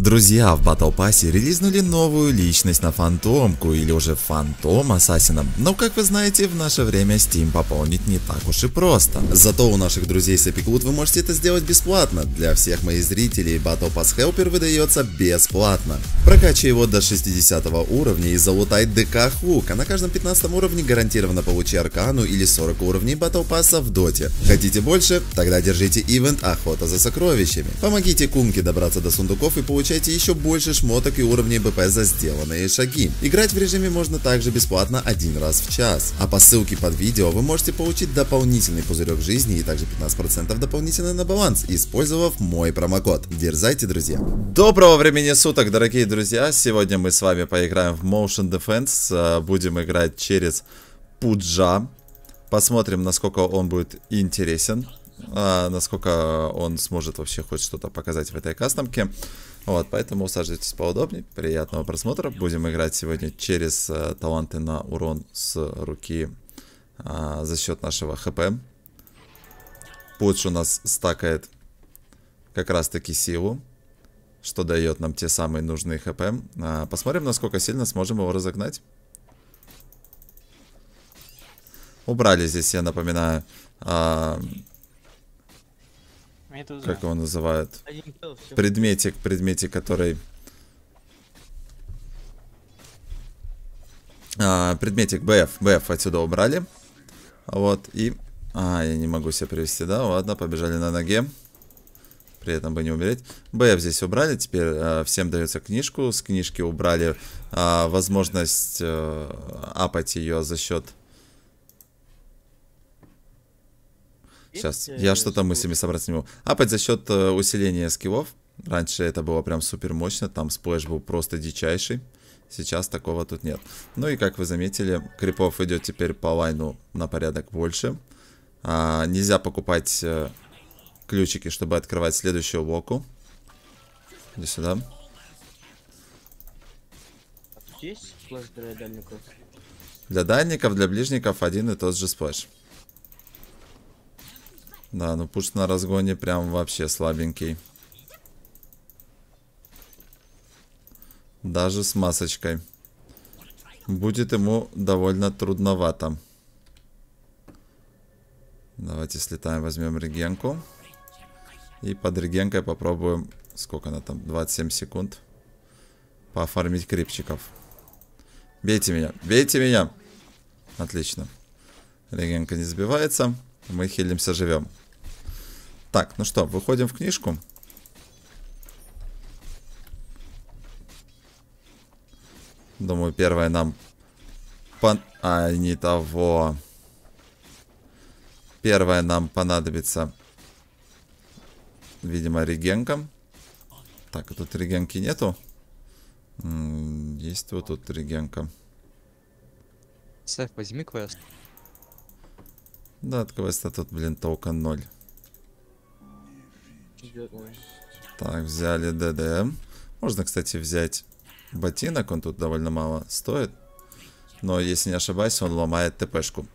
Друзья, в Battle Pass релизнули новую личность на Фантомку или уже Фантом Ассасином. Но как вы знаете, в наше время Steam пополнить не так уж и просто. Зато у наших друзей с Loot вы можете это сделать бесплатно. Для всех моих зрителей Battle Pass Helper выдается бесплатно. Прокачай его до 60 уровня и залутай ДК Хук, а на каждом 15 уровне гарантированно получи Аркану или 40 уровней Battle Pass в Доте. Хотите больше? Тогда держите ивент Охота за сокровищами. Помогите Кумке добраться до сундуков и получайте еще больше шмоток и уровней БП за сделанные шаги. Играть в режиме можно также бесплатно один раз в час. А по ссылке под видео вы можете получить дополнительный пузырек жизни и также 15% дополнительно на баланс, использовав мой промокод. Дерзайте, друзья! Доброго времени суток, дорогие друзья! Сегодня мы с вами поиграем в Motion Defense. Будем играть через Пуджа. Посмотрим, насколько он будет интересен. А, насколько он сможет вообще хоть что-то показать в этой кастомке. Вот, поэтому усаживайтесь поудобнее. Приятного просмотра. Будем играть сегодня через э, таланты на урон с руки э, за счет нашего ХП. Пудж у нас стакает как раз таки силу, что дает нам те самые нужные ХП. Э, посмотрим, насколько сильно сможем его разогнать. Убрали здесь, я напоминаю, э, как его называют? Предметик, предметик, который... А, предметик BF. BF отсюда убрали. Вот, и... А, я не могу себя привести, да? Ладно, побежали на ноге. При этом бы не умереть. BF здесь убрали, теперь а, всем дается книжку. С книжки убрали а, возможность а, апать ее за счет Сейчас, я что-то мыслями собрать не могу. Апать за счет э, усиления скиллов. Раньше это было прям супер мощно, там сплэш был просто дичайший. Сейчас такого тут нет. Ну и как вы заметили, крипов идет теперь по лайну на порядок больше. А, нельзя покупать э, ключики, чтобы открывать следующую локу. Иди сюда. А тут есть splash для дальников? Для дальников, для ближников один и тот же splash. Да, ну Пудж на разгоне прям вообще слабенький. Даже с масочкой. Будет ему довольно трудновато. Давайте слетаем, возьмем регенку. И под регенкой попробуем, сколько она там, 27 секунд, пооформить крипчиков. Бейте меня, бейте меня. Отлично. Регенка не сбивается. Мы хилимся, живем. Так, ну что, выходим в книжку. Думаю, первое нам... Пон... А, не того. Первое нам понадобится, видимо, регенка. Так, а тут регенки нету. есть вот тут регенка. Сэф, возьми квест. Да, от квеста тут, блин, толка ноль. Так, взяли ДД. Можно, кстати, взять ботинок. Он тут довольно мало стоит. Но, если не ошибаюсь, он ломает ТПшку.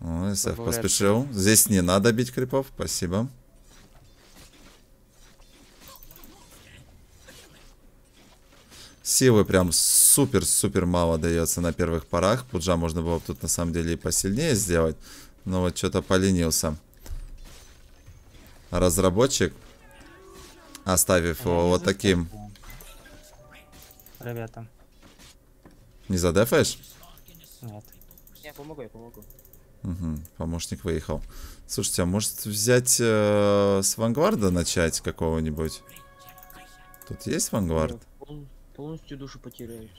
Ой, СФ поспешил. Здесь не надо бить крипов. Спасибо. Силы прям супер-супер мало дается на первых порах. Пуджа можно было тут на самом деле и посильнее сделать. Но вот что-то поленился разработчик, оставив его вот таким. Ребята. Не задефаешь? Нет. Я помогу, я помогу. Угу, помощник выехал. Слушайте, а может взять э, с Вангварда начать какого-нибудь? Тут есть Вангвард? Пол, полностью душу потеряют.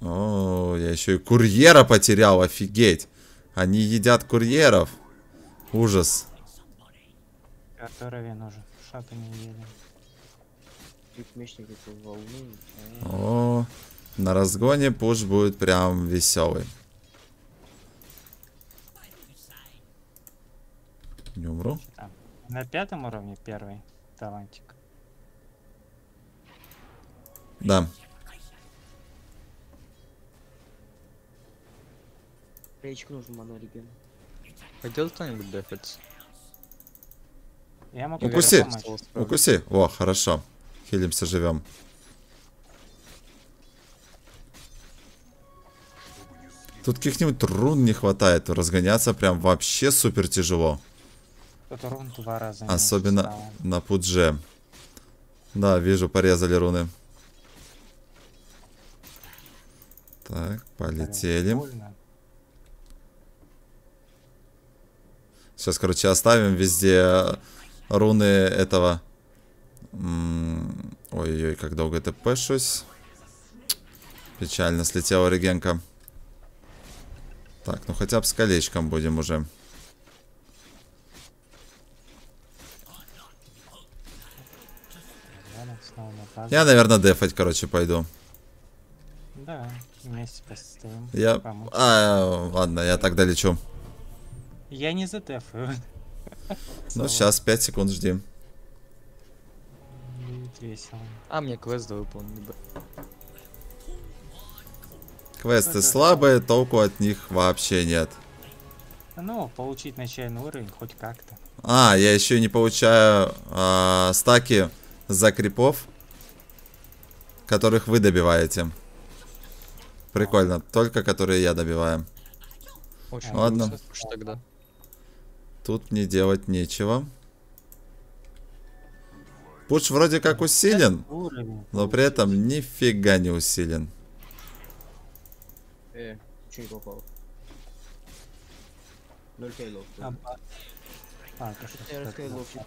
О, я еще и курьера потерял, офигеть. Они едят курьеров. Ужас. Который уже. Шаты не едем. О, на разгоне пуш будет прям веселый. Не умру? На пятом уровне первый талантик. Да. Речку нужен монореген. Хотел кто-нибудь дефать? Я могу Укуси. Укуси. О, хорошо. Хилимся, живем. Тут каких-нибудь рун не хватает. Разгоняться прям вообще супер тяжело. Тут рун два раза Особенно стало. на пудже. Да, вижу, порезали руны. Так, полетели. Больно. Сейчас, короче, оставим везде руны этого. М, Ой-ой-ой, как долго это пэшусь. Печально слетела регенка. Так, ну хотя бы с колечком будем уже. Я, наверное, дефать, короче, пойду. Да, вместе постоим. Я... А, ладно, я тогда лечу. Я не задефаю. Ну, сейчас, 5 секунд жди. Будет весело. А, мне квест выполнить бы. Квесты Это- слабые, толку от них вообще нет. Ну, получить начальный уровень хоть как-то. А, я еще не получаю а, стаки за крипов, которых вы добиваете. Прикольно, только которые я добиваю. Очень Ладно. тогда. Тут мне делать нечего. Пуш вроде как усилен, но при этом нифига не усилен. Э, чё не попал? Ноль кейлов. А, а,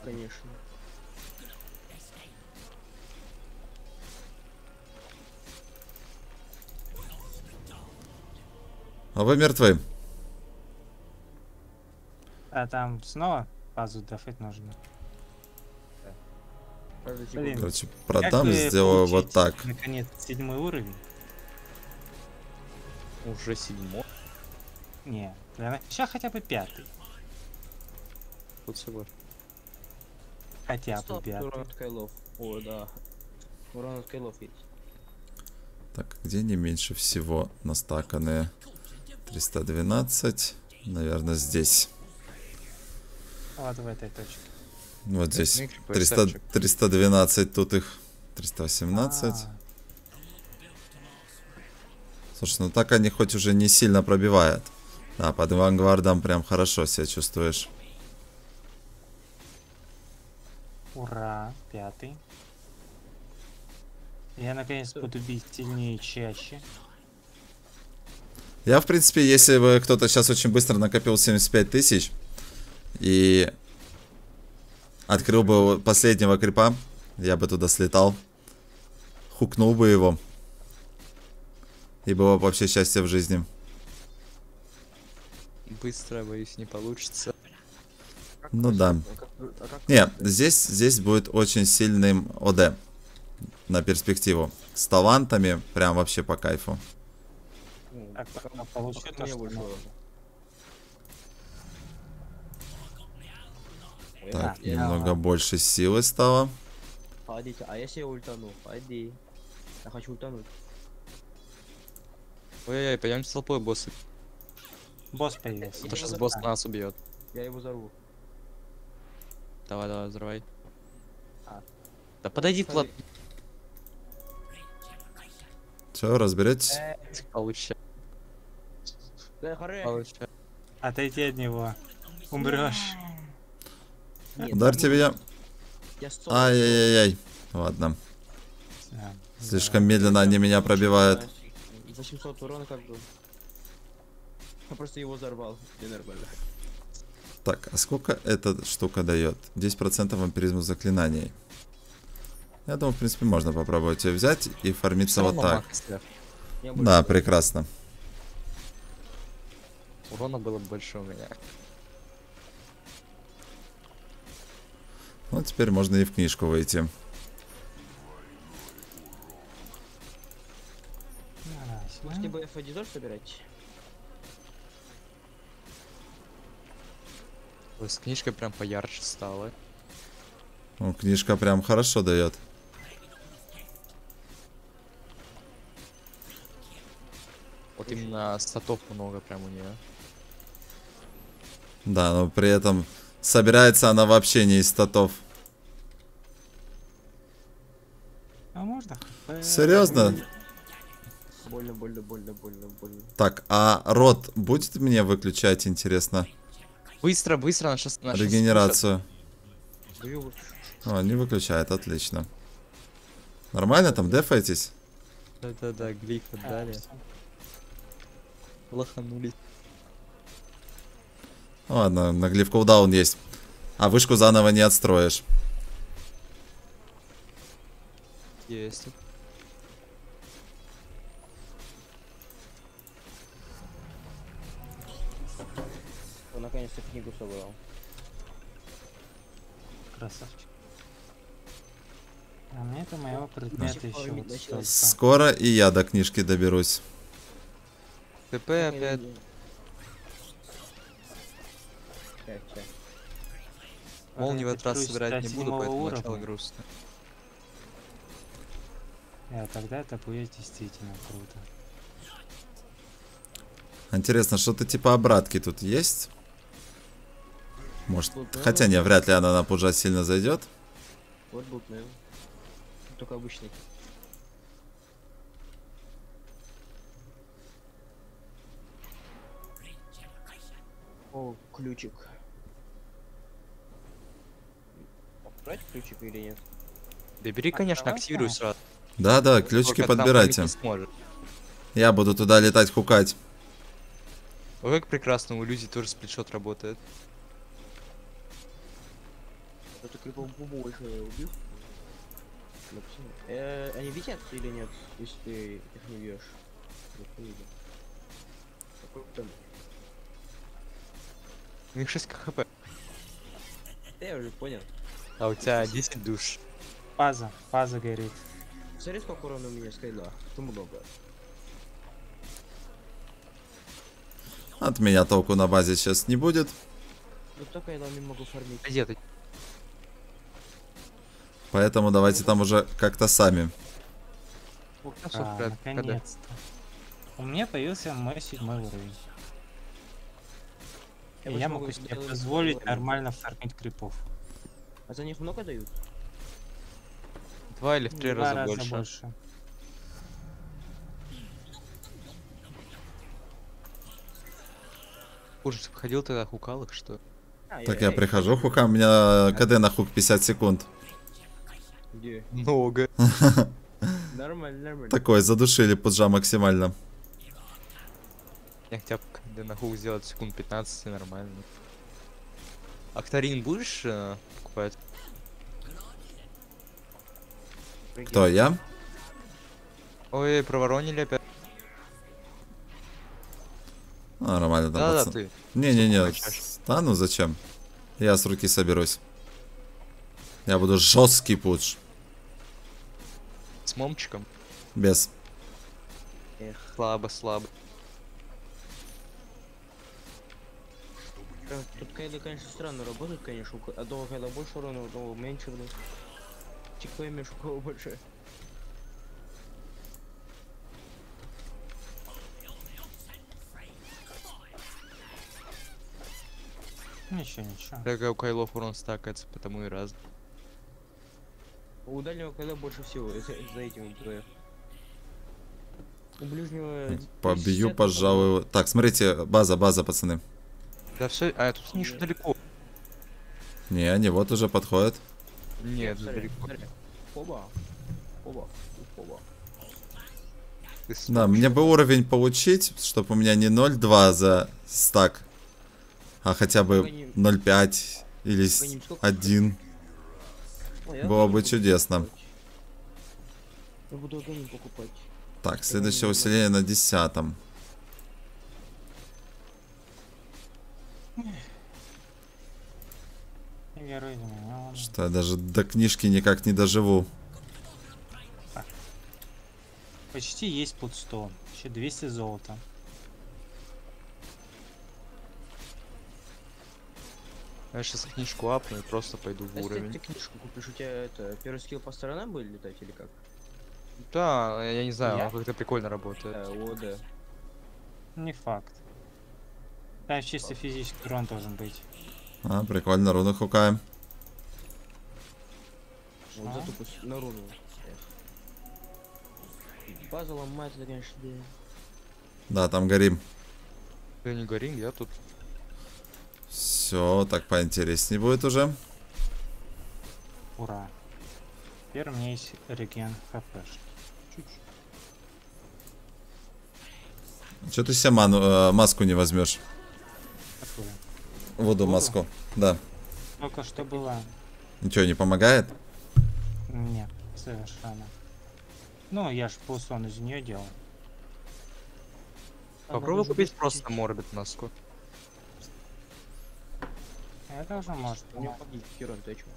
конечно. А вы мертвы. А там снова базу дефать нужно. Типа, Блин. Короче, продам, сделаю вот так. Наконец, седьмой уровень? Уже седьмой. Не, для начала хотя бы пятый. Тут согласен. Хотя бы стоп, пятый. урон от кейлов. О, да. Урон от кейлов есть. Так, где не меньше всего настаканные? 312. Наверное, здесь. Вот в этой точке. Вот здесь. Микро, 300, красавчик. 312 тут их. 318. А, Слушай, ну так они хоть уже не сильно пробивают. Да, под вангвардом прям хорошо себя чувствуешь. ура, пятый. Я наконец буду бить сильнее и чаще. Я, в принципе, если бы кто-то сейчас очень быстро накопил 75 тысяч и открыл бы последнего крипа, я бы туда слетал, хукнул бы его. И было бы вообще счастье в жизни. Быстро, боюсь, не получится. Ну да. А а Не, здесь, здесь будет очень сильным ОД на перспективу. С талантами прям вообще по кайфу. Так, как- а получу как то, мне что больше надо. урона? Ой, Так, немного больше силы стало. Погодите, а если я ультану? Погоди. Я хочу ультануть. Ой-ой-ой, пойдем с толпой босса. Босс появился. Потому что за- босс нас убьет. Я его взорву. Давай, давай, взрывай. А. Да подойди, Влад. Все, разберетесь? Э, Получай, получай. Отойди от него. Умрешь. Нет, Ударьте меня. Я Ай-яй-яй. Ладно. Да. Слишком медленно они меня пробивают. За 700 урона как бы. Я просто его взорвал. Нормально. Так, а сколько эта штука дает? 10% вампиризма заклинаний. Я думаю, в принципе, можно попробовать ее взять и фармиться вот так. да. Прекрасно. Урона было больше у меня. Ну, теперь можно и в книжку выйти. Да, Может, либо F1 тоже собирать? Ой, с книжкой прям поярче стало. Ну, книжка прям хорошо дает. Вот именно статов много прям у нее. Да, но при этом Собирается она вообще не из статов. А можно? хп? Серьезно? Больно, больно, больно, больно, больно. Так, а рот будет мне выключать, интересно, Быстро, быстро, наша... наша регенерацию? Даю О, не выключает, отлично. Нормально там, дефаетесь? Да-да-да, глик отдали. Лоханулись. Ладно, на глиф кулдаун есть. А вышку заново не отстроишь. Есть. Он наконец-то книгу собрал. Красавчик. А мне это моего предмета пор еще. Скоро и я до книжки доберусь. ТП опять. Чай, чай. Молнии в этот раз собирать не буду, поэтому уровня. начало грустно. А тогда это будет действительно круто. Интересно, что-то типа обратки тут есть? Может, Вот, хотя вот. не, вряд ли она на пужа сильно зайдет. Вот наверное. Только обычный. О, ключик. Брать ключик или нет? Да бери, конечно, активируй да. сразу. Да-да, ключики Только там подбирайте. Я буду туда летать хукать. Ой, как прекрасно, у иллюзий тоже сплитшот работает. Это крипов больше убил. Написано. Э, они видят или нет, если ты их не бьешь? У них 6 хп. Да я уже понял. А у тебя 10 душ. Паза, паза горит. Смотри, сколько урона у меня скайла. Это много. От меня толку на базе сейчас не будет. Ну только я не могу фармить. Где ты? Поэтому давайте там уже как-то сами. А, наконец-то. У меня появился мой седьмой уровень. Больше я могу себе позволить нормально фармить крипов. А за них много дают? Два или в три Два раза, больше. Хуже, ты ходил тогда хукал их, что? А, Так я прихожу, хука, у меня КД на хук 50 секунд. Где? Много. Нормально, нормально. Такой, задушили пуджа максимально. Я хотя бы на хук сделать секунд 15 и нормально. Акторин будешь э, покупать? Кто, я? Ой, проворонили опять. А, нормально там, Да-да, пацан. ты. Не-не-не, да ну зачем? Я с руки соберусь. Я буду жесткий пудж. С момчиком. Без. Слабо, слабо. Тут Кайда, конечно, странно работает, конечно. у Одного Кайда больше урона, у одного меньше урона. Чик поймешь, у кого больше. Ничего, ничего. Только у Кайлов урон стакается, потому и раз. У дальнего Кайда больше всего, за, за этим двоих. У ближнего... Побью, 50, пожалуй. Так, смотрите, база, база, пацаны. Да все, а тут не еще далеко. Не, они вот уже подходят. Нет, Смотри, далеко. смотри. Оба. Оба. Оба. Ты с- Да, мне бы уровень получить, чтобы у меня не 0.2 за стак, а хотя бы Только не- 0.5 или с- только не сколько- 1. Ой, я Было бы чудесно. Я. Так, следующее усиление на 10. Герой за меня, он- Что я даже до книжки никак не доживу. Почти есть под 100. Еще 200 золота. Я сейчас книжку апну и просто пойду в А если ты уровень. книжку купишь, у тебя это, первый скилл по сторонам будет летать или как? Да, я не знаю, Я? он как-то прикольно работает. А, о, да. Не факт. Там чисто физический урон должен быть. А, прикольно, руну хукаем. Вот за тупо на руну. База ломается, конечно, да. Да, там горим. Да не горим, я тут. Все, так поинтереснее будет уже. Ура. Теперь у меня есть реген хпшки. Чуть-чуть. Че ты себе ману- э, маску не возьмешь? Воду Воду? маску. Да. Только что было... Ничего не помогает? Нет, совершенно. Ну, я ж пулсон из нее делал. Она Попробуй купить просто чуть- морбит маску. Это уже может Не помочь. Херон, ты о чём?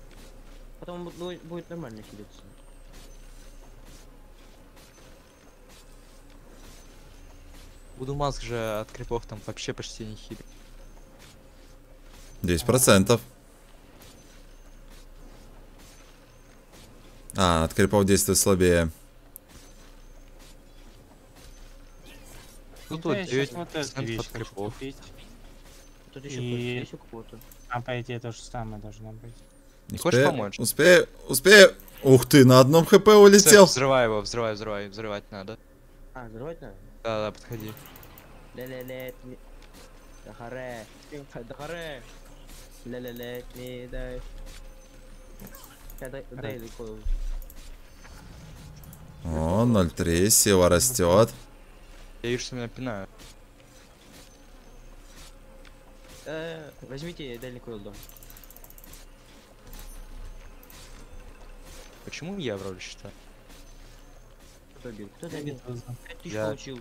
Потом бу- бу- будет нормально хилиться. Буду маск же от крипов там вообще почти не хилит. 10%. А, от крипов действует слабее. Тут Да, вот я щас 9 вот эту вещь от хочу крипов. купить. Тут еще И- кого-то. А по идее то же самое должно быть. Не хочешь помочь? Успею, успею. Ух ты, на одном хп улетел. Всё, Взрывай его, взрывай, взрывай, взрывать надо. А, взрывать надо? Да, да, подходи. Ля-ля-ля, Дахаре. Дахаре. Ля-ля-ля, ми дай. Я дай, дай легко. О, 0.3, сила растет. Я вижу, что меня пинают. Э, Возьмите дальний койл дом. Почему я вроде считаю? Кто добил? Кто добил? Медуза. 5000 Я. получил.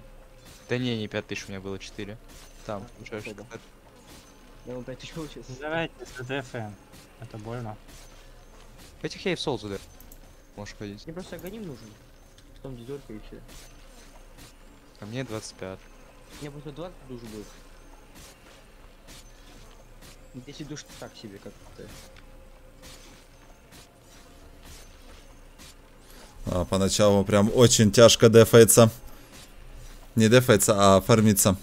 Да не, не 5000, у меня было 4. Там, А, что-то. Я вам 5000 получил. Давайте с ДФМ. Это больно. Этих я и в сол туда. Можешь ходить. Мне просто огоним нужен. Потом дизелька и все. А мне 25. Мне просто 20 душ будет. 10 душ так себе как-то. А, поначалу прям очень тяжко дефается. Не дефается, а фармится.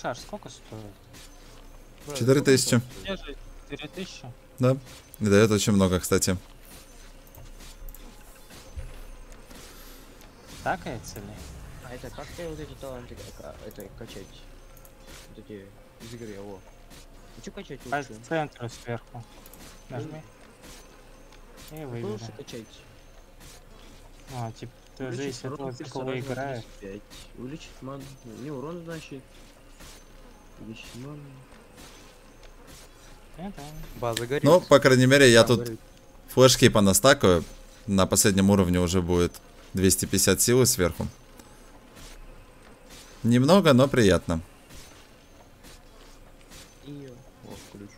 Шар сколько стоит? 4000. Я же 4000. Да. И дает очень много, кстати. Такая цели. А это как ты вот эти таланты ка- ка- это качать? Вот эти из игры, о. А что качать По лучше? центру сверху. Нажми. И Что выбери. лучше качать? А, типа, Увеличить зависит от урон того, играешь. 35. Увеличить ман. Не урон, значит. Это. База горит. Ну, по крайней мере, я Да, тут горит. флешки понастакаю. На последнем уровне уже будет 250 силы сверху. Немного, но приятно. И... Вот, ключ.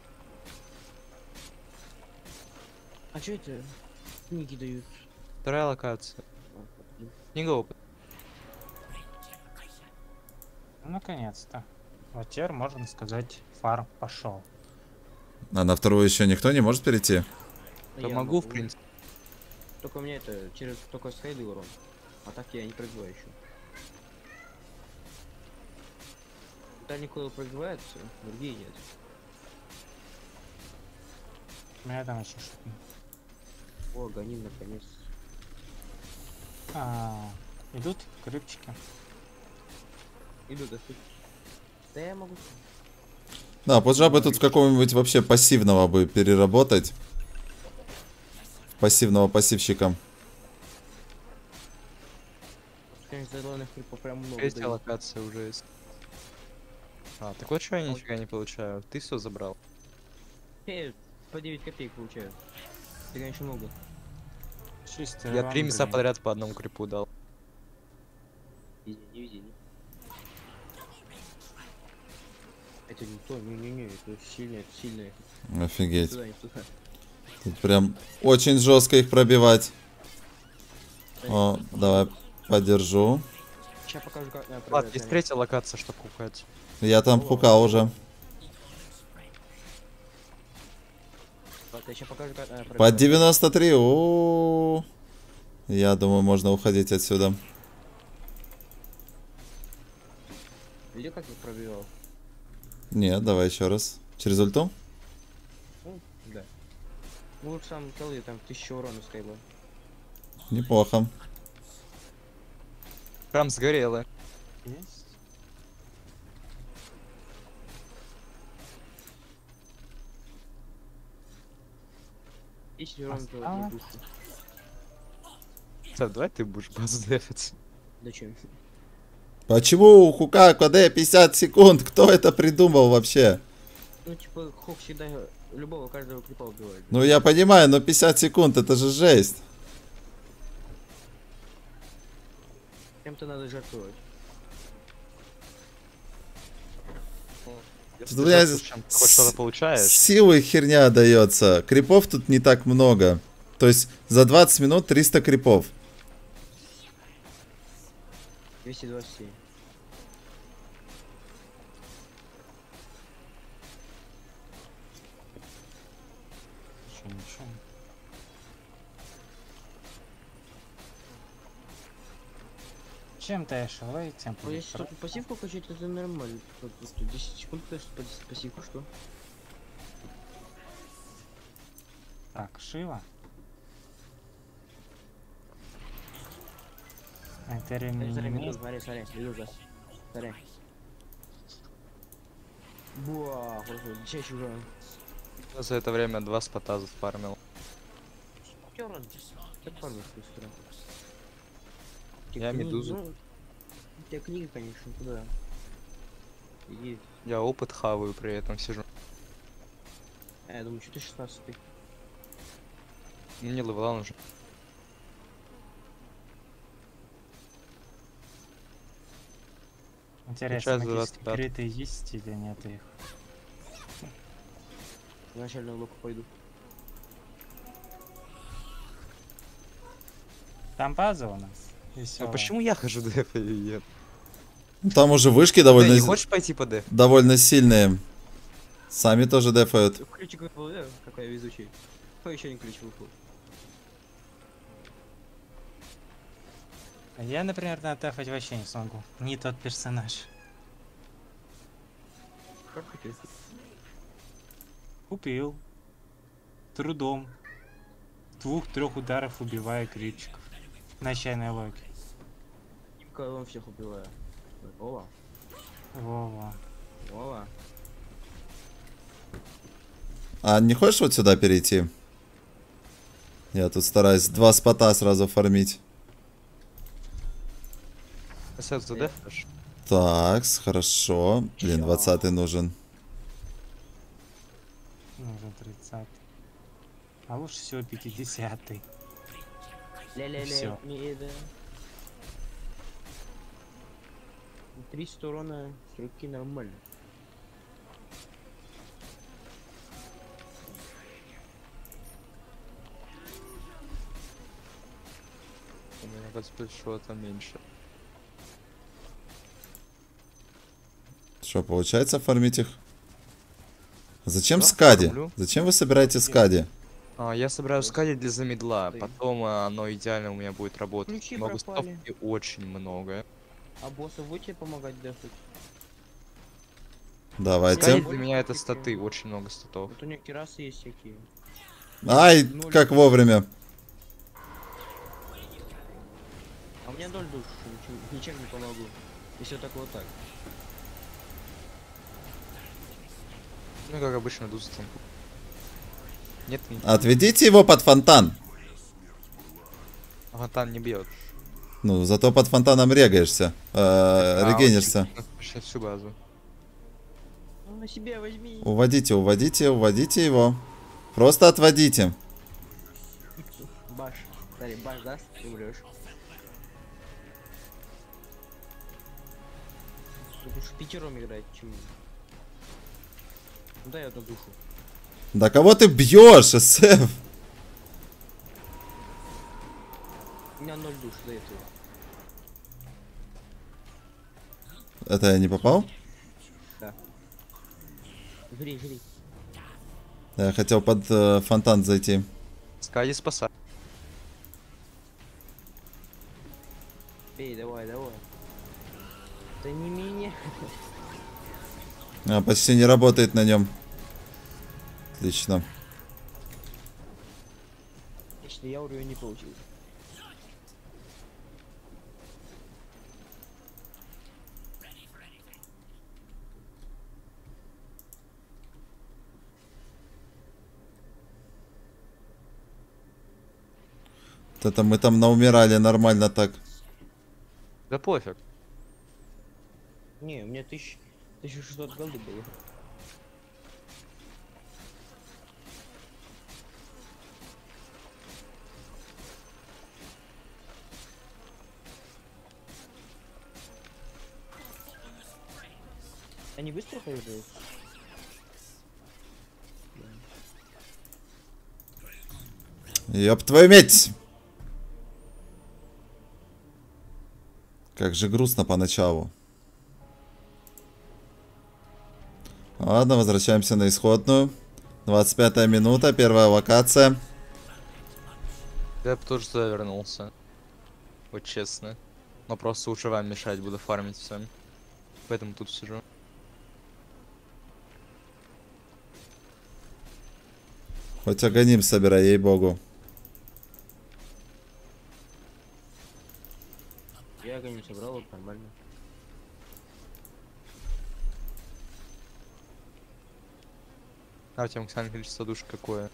А что это? Книги дают. Вторая локация. Книга опыт. Ну, наконец-то. Вот теперь можно сказать, фарм пошел. А на вторую еще никто не может перейти. А Да я могу, в принципе. Только у меня это через только с хейды урон. А так я не прыгаю еще. Дальний койл прыгивается, другие нет. У меня там еще что-то. О, гоним наконец. А, идут крипчики. Иду до сути. Да я могу. Да, позже бы тут в какого-нибудь вообще пассивного бы переработать. Пассивного пассивщика. Конечно, зеленых крипов прям много уже есть. А, так вот что я нифига не получаю. Ты все забрал. Э, по 9 копеек получаю. Это, конечно, много. Чистый Я три мяса блин. подряд по одному крипу дал. Это не то, не-не-не, это сильно, это сильно. Офигеть. Туда, туда. Тут прям очень жестко их пробивать. О, давай подержу. Сейчас покажу, как надо Ладно, есть третья локация, чтобы пукать. Я там пукал уже. Под 93, о, -о, Я думаю, можно уходить отсюда. Или как я пробивал? Нет, давай еще раз. Через ульту? Ну, да. Ну вот сам Келли там 1000 урона скайла. Неплохо. Прям сгорело. Есть. Тысяча урона. Сэп, давай ты будешь базу дефать. Зачем? Почему у Хука КД 50 секунд? Кто это придумал вообще? Ну типа Хок всегда любого каждого крипа убивает. Ну я понимаю, но 50 секунд это же жесть. Кем-то надо жертвовать. Если Тут хоть что-то получаешь. Силы херня дается. Крипов тут не так много. То есть за 20 минут 300 крипов. 227. Ничего, ничего. Чем ты ошелой, тем Ну будет если только пассивку качать, это нормально. Вот 10 секунд конечно, пас- пассивку, что? Так, Шива. Это ремень. Смотри, смотри, смотри, смотри. Буа, урон. Я За это время два спота зафармил. Какой урон? Как фармишь быстро? Я медузу. Ну, у тебя книга, конечно, куда? Иди. Я опыт хаваю при этом сижу. А, я думаю, что ты 16 -й. Ну, не левела нужен. Интересно, 25. секреты есть или нет их? В начальную локу пойду. Там база у нас. А почему я хожу деф и нет? Ну, Там уже вышки Ты довольно, не хочешь пойти по деф? довольно сильные. Сами тоже дефают. Ключик выпал, да? Какой я везучий. Кто еще не ключ выпал? А Я, например, на вообще не смогу. Не тот персонаж. Как? Купил. Трудом. Двух-трех ударов убиваю крипчиков. На чайной он всех убивает. Ова, Во-во. ова. А не хочешь вот сюда перейти? Я тут стараюсь два спота сразу фармить. Сэп, задефаешь? Так, хорошо. Блин, 20 нужен. Ну, уже 30 А лучше всего 50 -й. Ля-ля-ля, 300 урона с руки нормально. У меня как большого-то меньше. Что, получается фармить их? Зачем Да, скади? фармлю. Зачем вы собираете скади? А, я собираю скади для замедла, потом а, оно идеально у меня будет работать. Ключи много стов пропали. и очень много. А боссу вы тебе помогать дефать? Давайте. для меня это статы, очень много статов. Вот у них террасы есть всякие. Ай, Ноль. как вовремя. А у меня ноль душ, ничем, ничем не помогу. Если так вот так. Ну, как обычно, дузы там. Нет, не... Отведите его под фонтан. Аватан не бьет. Ну, зато под фонтаном регаешься. э, А, регенишься. почти всю базу. Ну на себя возьми. Уводите, уводите, уводите его. Просто отводите. Баш. Смотри, баш даст, ты умрешь. Тут уж пятером играть, чем... Ну дай одну душу. Да кого ты бьешь, СФ? У меня ноль душ до этого. Это я не попал? Жри, жри. Я хотел под э, фонтан зайти. Скади спасай. Эй, давай, давай. Да не меня. А, почти не работает на нем. Отлично. Лично я уровень не получил. Это мы там наумирали нормально так. Да пофиг. Не, у меня тысяч... 1600 голды было. Они быстро появляются? Ёб твою медь! Как же грустно поначалу. Ладно, возвращаемся на исходную. 25 минута, первая локация. Я бы тоже туда вернулся. Вот честно. Но просто лучше вам мешать, буду фармить всем. Поэтому тут сижу. Хоть агоним собирай, ей-богу. Я огонь собрал, вот нормально. А у тебя максимальное количество душ какое?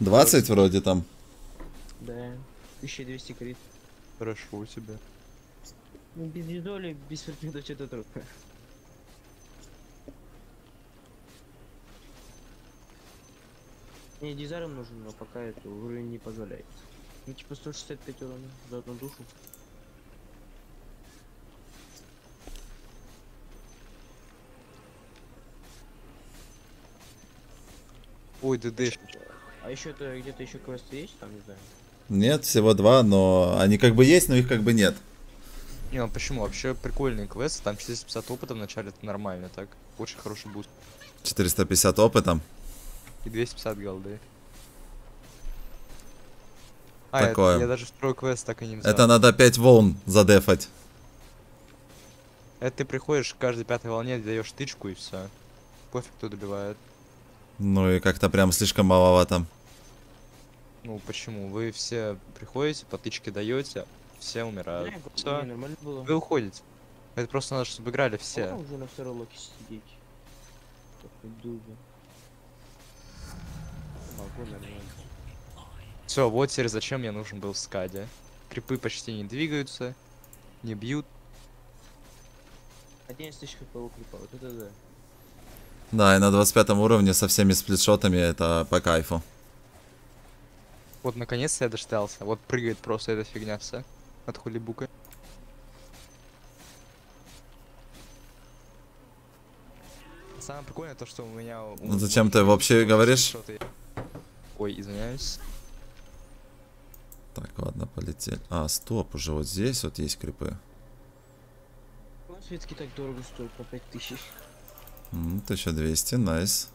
20 вроде там. Да. 1200 крит. Хорошо у тебя. Ну, без дедоли, без предметов что-то трудно. Мне дизайм нужен, но пока это уровень не позволяет. Ну, типа 165 урона за одну душу. Ой, ДД. А еще то где-то еще квесты есть, там, не знаю. Нет, всего два, но они как бы есть, но их как бы нет. Не, ну почему? Вообще прикольный квест, там 450 опыта в начале, это нормально, так? Очень хороший буст. 450 опытом. И 250 голды. А, Такое. это- я даже второй квест так и не взял. Это надо 5 волн задефать. Это ты приходишь к каждой пятой волне, даешь тычку и все. Пофиг, кто добивает. Ну и как-то прям слишком маловато. Ну почему? Вы все приходите, по тычке даете, все умирают. Бля, Все, не, нормально было. вы уходите. Это просто надо, чтобы играли все. уже на второй локе сидеть. Могу нормально. Все, вот теперь зачем мне нужен был скади. Крипы почти не двигаются, не бьют. 11 тысяч хп у крипа, вот это да. Да, и на 25 уровне со всеми сплитшотами это по кайфу. Вот наконец-то я дождался. Вот прыгает просто эта фигня вся от хулибука. Самое прикольное то, что у меня... у- Ну зачем ты вообще говоришь? Ой, извиняюсь. Так, ладно, полетели. А, стоп, уже вот здесь вот есть крипы. Он светский так дорого стоит, по 5000. М, 1200, найс.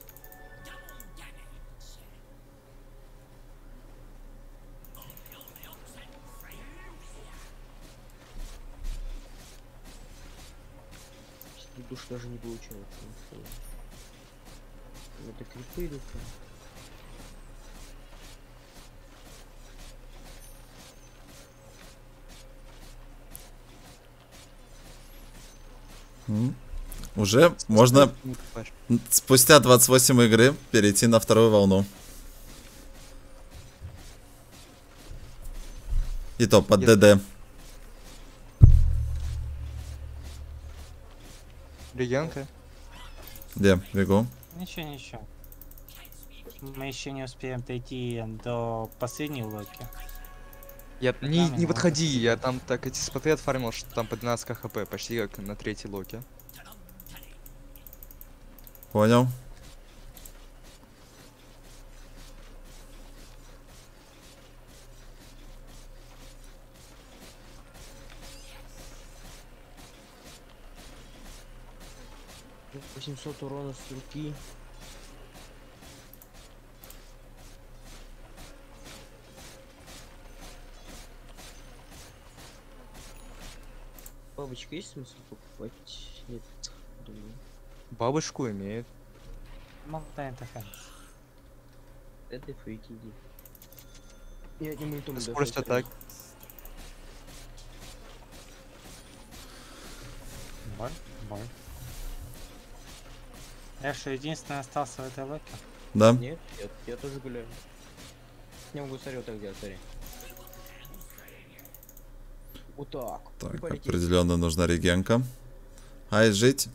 Душ даже не получается. Это крипы идут. там. Уже можно спустя 28 игры перейти на вторую волну. И то под ДД. Регенка. Где? Бегу. Ничего, ничего. Мы еще не успеем дойти до последней локи. Я не, не подходи, я там так эти споты отфармил, что там по 12 хп, почти как на третьей локе. Понял. 800 урона с руки. бабочка есть смысл покупать? Нет, думаю. Бабушку имеет. Молтайн Defense. Это фейки иди. Я не мультом Скорость атак. Боль, боль. Я что, единственный остался в этой локе? Да? Нет, я, я тоже гуляю. Не могу вот так делать, смотри. Вот так. Так, определенно нужна регенка. Ай, жить.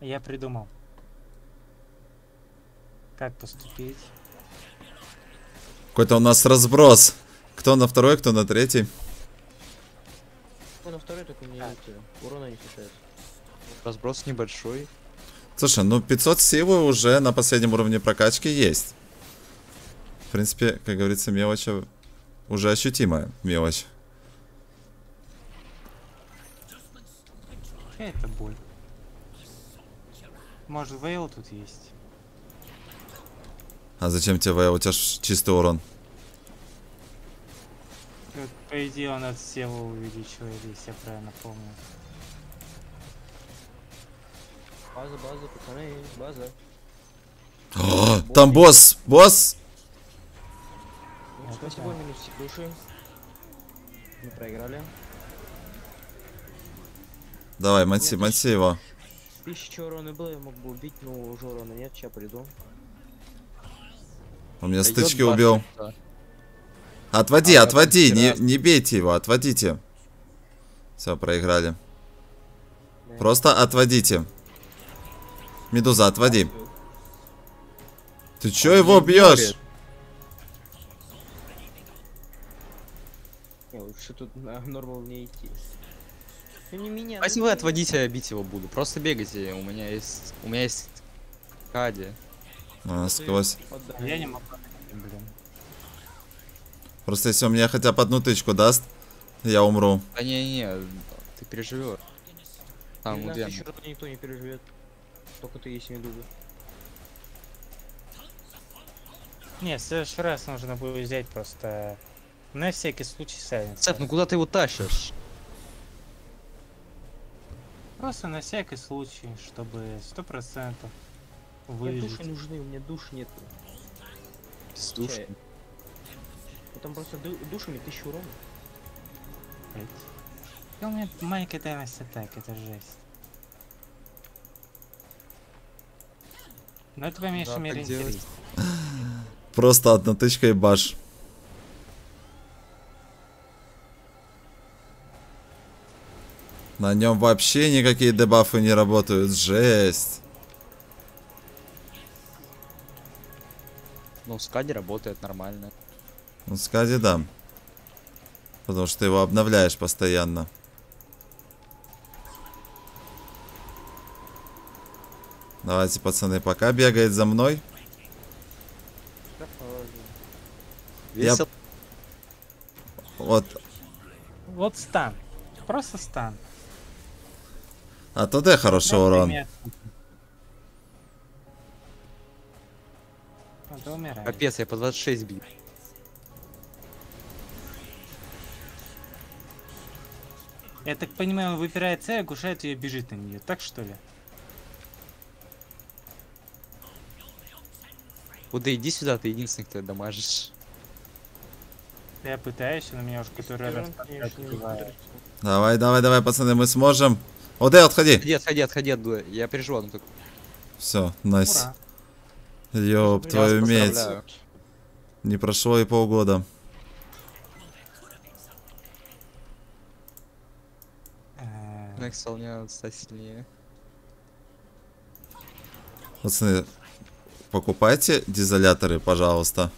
Я придумал. Как поступить? Какой-то у нас разброс. Кто на второй, кто на третий. Ну, на второй только не эти, урона не хватает. Разброс небольшой. Слушай, ну 500 силы уже на последнем уровне прокачки есть. В принципе, как говорится, мелочь уже ощутимая мелочь. Это боль? Может, Вейл тут есть? А зачем тебе ВЛ? У тебя ж чистый урон. Как, по идее, он от села увеличивает, если я правильно помню. База, база, пацаны, база. О, там босс! Босс! Ну, спасибо, да. минус души. Мы проиграли. Давай, мати, мати его. Тысяча урона было, я мог бы убить, но уже урона нет, сейчас приду. Он меня стычки убил. да. Отводи, А, отводи, не, раз. не бейте его, отводите. Все, проиграли. Да. Просто отводите. Медуза, отводи. Ты чё Он его бьешь? лучше тут на нормал не идти. Ну не меня. Если вы отводите, я бить его буду. Просто бегайте, у меня есть... У меня есть... Кади. А, сквозь. Я не могу, блин. Просто если он мне хотя бы одну тычку даст, я умру. Да не-не, ты переживешь. Там, у еще никто не переживет. Только ты есть медуза. Не, в следующий раз нужно будет взять просто на всякий случай сайленс. Цеп, ну куда ты его тащишь? Просто на всякий случай, чтобы сто процентов Мне души выжить. нужны, у меня душ нет. Слушай. Ну, Там просто ду- душами тысячу урона. блядь. И у меня маленькая дальность атак, это жесть. Но это по меньшей Да, мере интересно. Просто одна тычка и баш. На нем вообще никакие дебафы не работают. Жесть. Ну, Скади работает нормально. Ну, Скади, да. Потому что ты его обновляешь постоянно. Давайте, пацаны, пока бегает за мной. Я-. Вот. Вот стан. Просто стан. А то да, хороший урон. Например. А, да. Капец, я по 26 бью. Я так понимаю, он выпирает цель, оглушает ее и бежит на нее. Так что ли? Куда иди сюда, ты единственный, кто дамажишь. Я пытаюсь, но меня уже который раз Урон. Давай, давай, давай, пацаны, мы сможем. Оде, отходи. Отходи, отходи, отходи от дуэ. Я переживу одну только. Все, найс. Ёб твою медь. Не прошло и полгода. Э, Нексел не надо стать сильнее. Пацаны, покупайте дизоляторы, пожалуйста.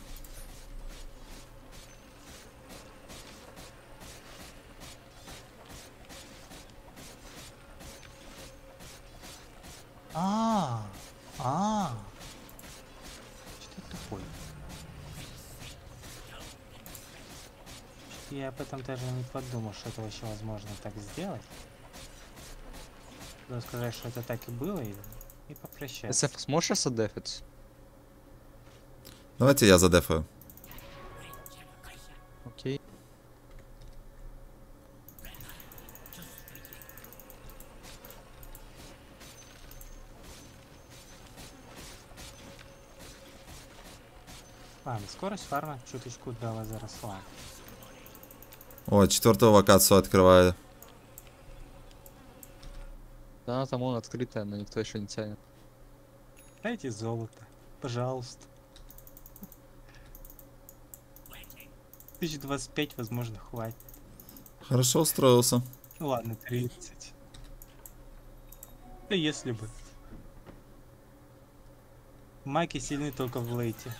даже не подумал, что это вообще возможно так сделать. Надо сказать, что это так и было, и, и попрощаться. СФ, сможешь задефить? Давайте я задефаю. Окей. Ладно, скорость фарма чуточку дала заросла. О, четвертую локацию открываю. Да, там он открытая, но никто еще не тянет. Дайте золото, пожалуйста. 1025, возможно, хватит. Хорошо устроился. Ну ладно, 30. Да если бы. Маки сильны только в лейте.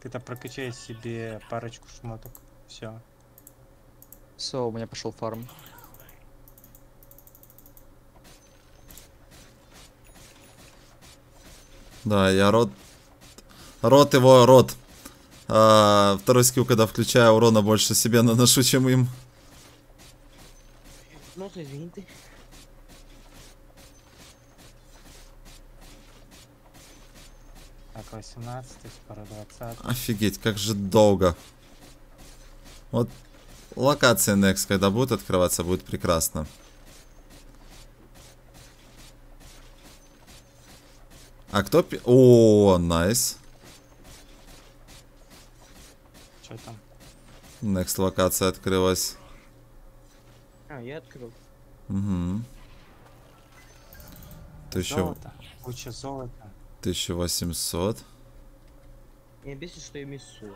Когда прокачаешь себе парочку шмоток. Все. Все, у меня пошел фарм. Да, я рот... Рот его, рот. А, второй скилл, когда включаю, урона больше себе наношу, чем им. Ну, извини ты. Так, 18, скоро 20. Офигеть, как же долго. Вот локация Next, когда будет открываться, будет прекрасно. А кто... пи- О, найс. Что там? Next локация открылась. А, я открыл. Угу. Тысяча... Золото. Куча золота. 1800. Меня бесит, что я миссую.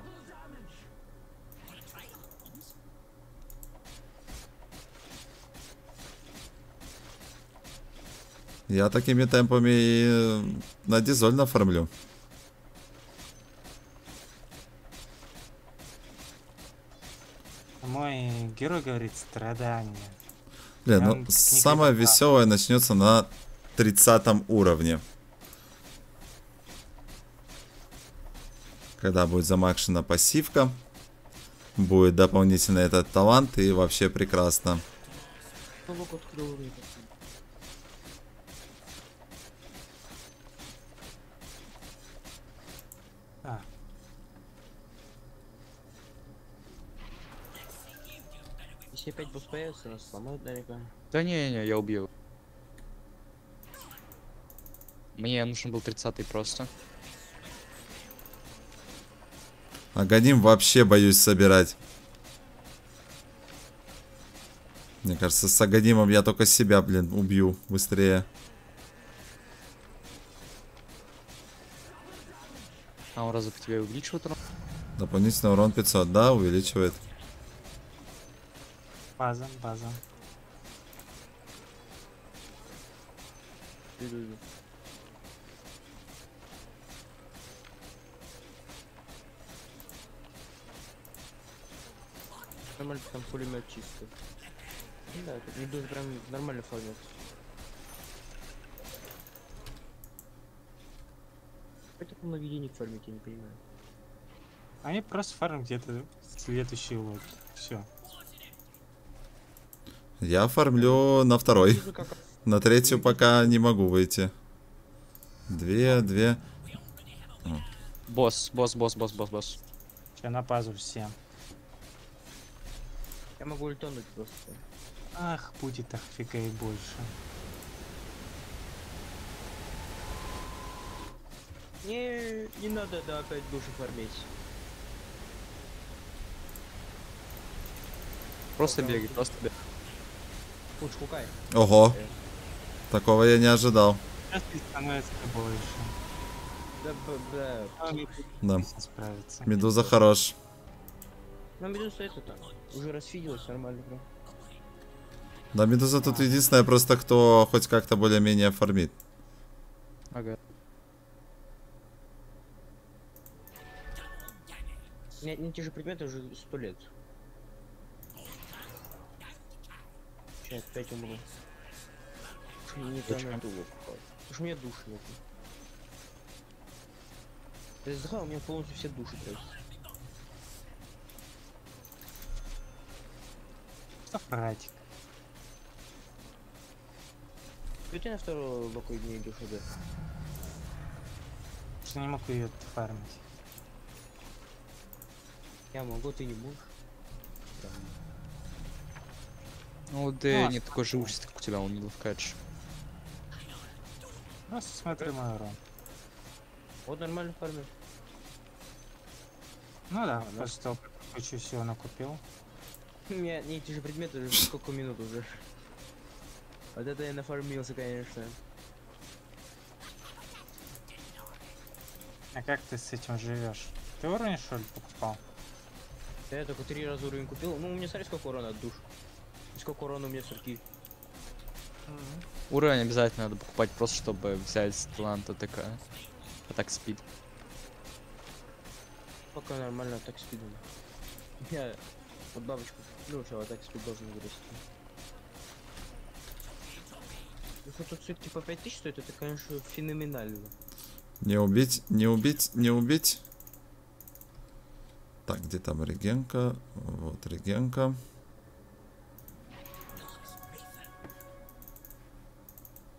Я такими темпами и на дизоль нафармлю. Мой герой говорит страдания. Блин, ну самое веселое начнется на 30 уровне. Когда будет замакшена пассивка. Будет дополнительный этот талант и вообще прекрасно. Полок открыл Опять босс появится, нас сломают наверняка. Да не-не, я убью. Мне нужен был 30 просто. Аганим вообще боюсь собирать. Мне кажется, с Аганимом я только себя, блин, убью быстрее. А он разве по тебе увеличивает урон? Дополнительный урон 500, да, увеличивает. База, база. Иду. Нормально, там пулемет чистый. Ну Да, тут иду прям нормально формат. Это наведение фармить, я не понимаю. Они просто фармят где-то следующий лот. Все. Я фармлю на второй. На третью пока не могу выйти. Две, две. Босс, босс, босс, босс, босс, босс. Сейчас на базу всем. я могу ультануть просто. Ах, будет их фига и больше. Не, не надо, да, опять души фармить. Просто бегай, просто бегай. Лучше хукай. Ого. Такого я не ожидал. Сейчас становится больше. Да, б- да. Медуза хорош. Ну, Медуза это там. Уже расфидилась нормально прям. Да, Медуза тут единственная просто, кто хоть как-то более-менее фармит. Ага. У меня не те же предметы уже сто лет. Сейчас опять умру. Что Не то Почему? на тулу попал. Потому что у меня душ нету. То есть, да, у меня полностью все души. Сафратик. И ты на вторую локу не идешь, да? Что не мог ее фармить. Я могу, ты не можешь. Да Ну, а не такой живучести, как у тебя, он не ловкач. Просто смотри мой урон. Вот нормально фармишь. Ну да, да. как кучу всего накупил. У меня не эти же предметы уже сколько минут уже. Вот это я нафармился, конечно. А как ты с этим живешь? Ты уровень что ли покупал? Я только три раза уровень купил. Ну, у меня смотри, сколько урона от душ. Сколько урона у меня с руки. Уровень обязательно надо покупать просто, чтобы взять талант АТК. Атак спид. Пока нормально так спидом. Я под бабочку ну что, так спид должен вырасти. Если тут все типа 5000 стоит, это, конечно, феноменально. Не убить, не убить, не убить. Так, где там регенка? Вот регенка.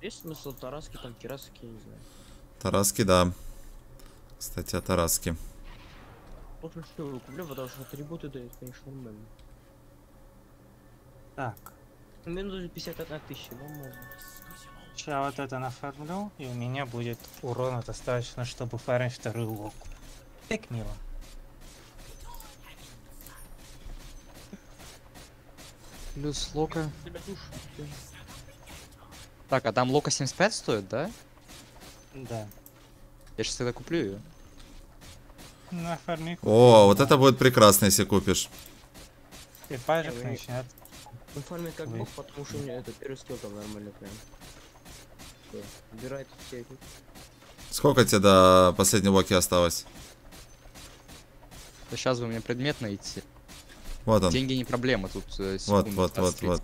Есть смысл Тараски, там Кираски, не знаю. Тараски, да. Кстати, о Тараске. Лучше что куплю, потому что атрибуты дают, конечно, нормально. Так, нужно 51 тысяча, нормально. сейчас вот это нафармлю, и у меня будет урона достаточно, чтобы фармить вторую локу. Так мило. Плюс лока. Тебя. Так, а там лока 75 стоит, да? Да. Я сейчас тогда куплю ее. Нафарми. О, вот это будет прекрасно, если купишь. И Не, вы- начинает. Он фармит как бог, потому что у меня это первый скилл там нормально прям. Всё, Убирает все эти. Сколько тебе до последней локи осталось? Да сейчас бы мне предмет найти. Вот он. Деньги не проблема, тут э, Вот, секунд вот, вот, 20-30. вот.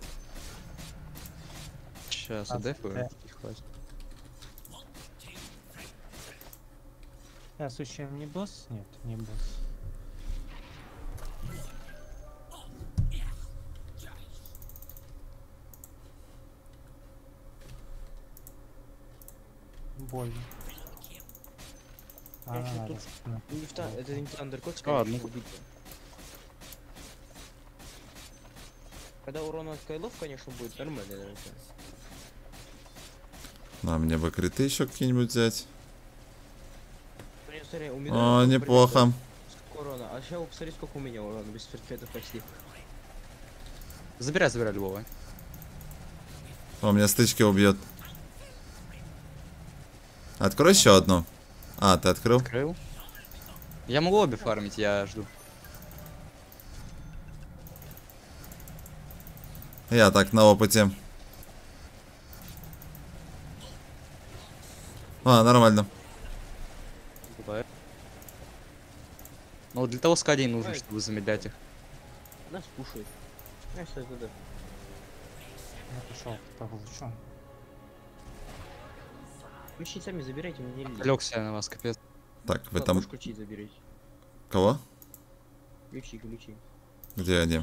Сейчас, А, адефаю, да. и хватит. Я случаем не босс? Нет, не босс. Больно. А, надо тут спину. Не в та- это не Тандеркот, А, ну. убийца. Когда урон от кайлов, конечно, будет нормально, наверное. На, мне бы криты еще какие-нибудь взять. Блин, смотри, у О, меня неплохо. Сколько урона? А сейчас посмотри, сколько у меня урона без фертфетов почти. Забирай, забирай любого. О, меня стычки убьет. Открой еще одну. А, ты открыл? Открыл. Я могу обе фармить, я жду. Я так на опыте. А, нормально. Но вот для того скадей нужно, чтобы замедлять их. Нас пушает. Я это да. Я пошел получу. Ключи сами забирайте, мне нельзя. Легся на вас, капец. Так, вы Ладно, там... можешь ключи заберите. Кого? Ключи, ключи. Где они?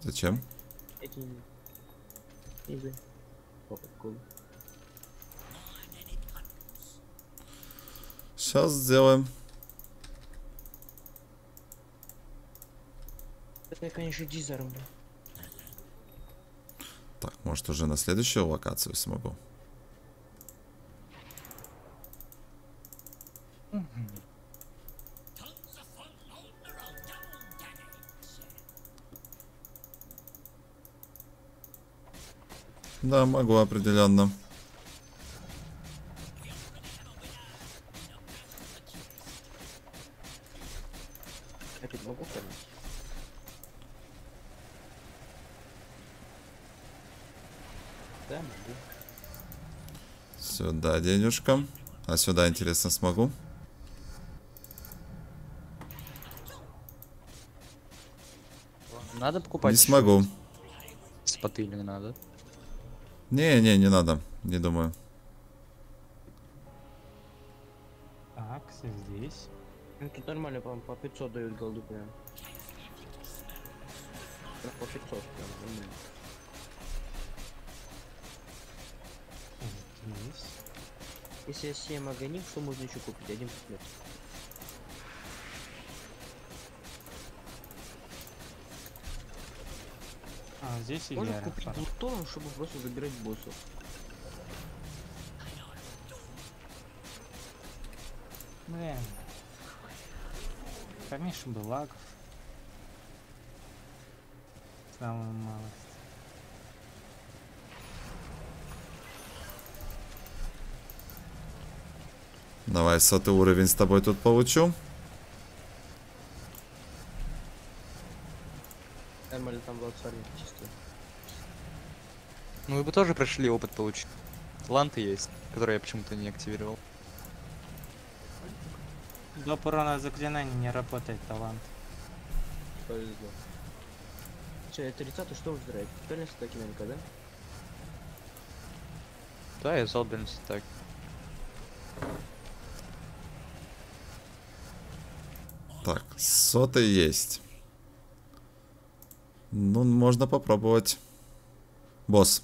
Зачем? Эти не... Не Сейчас сделаем. Это я, конечно, дизарм. Так, может уже на следующую локацию смогу. Да, могу определенно. Я тут могу фармить? Да, могу. Сюда денежка. А сюда, интересно, смогу? Надо покупать Не смогу. споты или не надо? Не-не, не надо. Не думаю. Так, здесь. Тут нормально, по, по 500 дают голду прям. По 500 прям. Здесь. Если я 7 огоним, что можно еще купить? Один предмет. А, здесь и Можно купить двухтон, чтобы просто забирать боссов. Блин. Поменьше бы лагов. Самую малость. Давай, сотый уровень с тобой тут получу. Эмали там был чисто. Ну вы бы тоже прошли опыт получить. Таланты есть, которые я почему-то не активировал. Доп урона заклинаний не работает талант. Повезло. Че, это 30 что выбирает? Правильно стакиненко, да? Да, я взял так. Так, сотый есть. Ну, можно попробовать. Босс.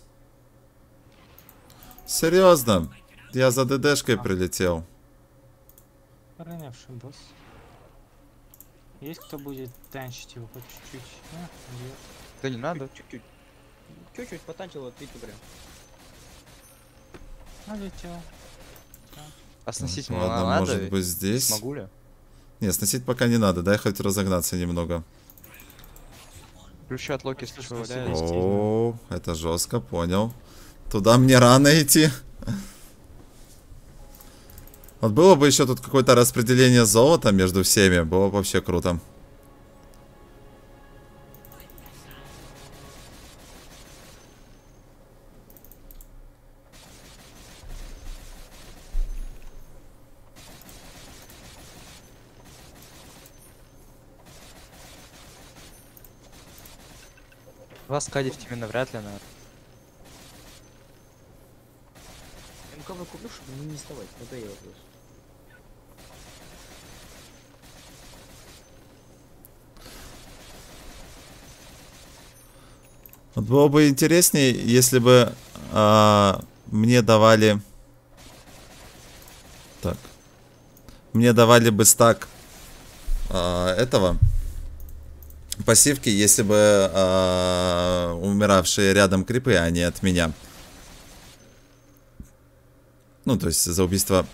Серьезно? Я за ДДшкой прилетел. Ранявший босс. Есть кто будет танчить его хоть чуть-чуть? А. Да не надо. Чуть-чуть. Чуть-чуть потанчил от Витю прям. Налетел. А сносить Ладно, ладно, надо? может быть здесь. Смогу ли? Не, сносить пока не надо, дай хоть разогнаться немного. Ключи от Локи валяются. О, это жестко, понял. Туда мне рано идти. Вот было бы еще тут какое-то распределение золота между всеми, было бы вообще круто. Вас кадить именно вряд ли надо. МКВ куплю, чтобы не вставать. Надоело просто. Вот было бы интереснее, если бы а, мне давали... Так. Мне давали бы стак а, этого пассивки, если бы а, умиравшие рядом крипы, а не от меня. Ну, то есть за убийство...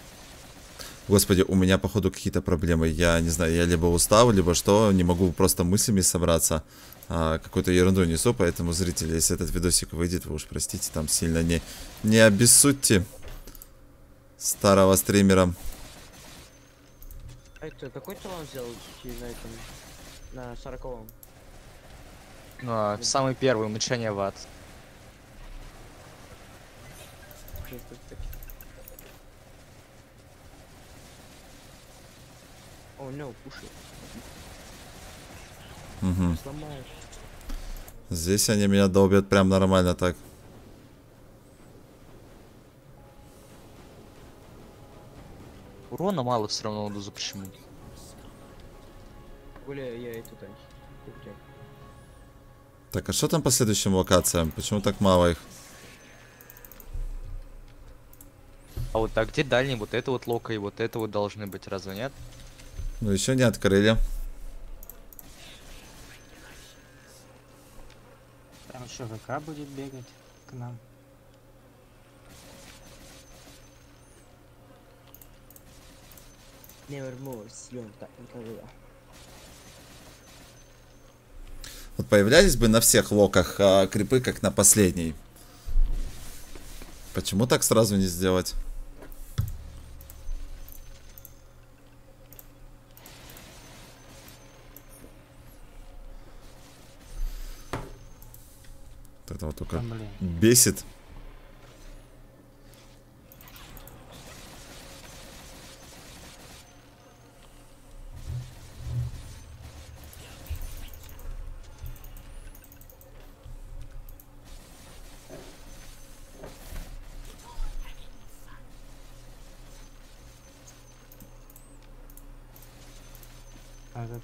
Господи, у меня, походу, какие-то проблемы. Я не знаю, я либо устал, либо что, не могу просто мыслями собраться. А, какую-то ерунду несу, поэтому, зрители, если этот видосик выйдет, вы уж простите, там сильно не, не обессудьте старого стримера. А это какой талант взял на этом? На сороковом? Ну, а, самый первый, умечание в ад. О, no, пуши. Мгм. Сломают. Здесь они меня долбят прям нормально так. Урона мало все равно дозу почему. Более я. Крутяк. Так, а что там по следующим локациям? Почему так мало их? А вот так, где дальний? Вот это вот лока и вот это вот должны быть, разве нет? Ну, еще не открыли. Там еще ВК будет бегать к нам. Nevermore, съем так никогда. Вот появлялись бы на всех локах а, крипы, как на последней. Почему так сразу не сделать? Вот Это вот только блин. бесит.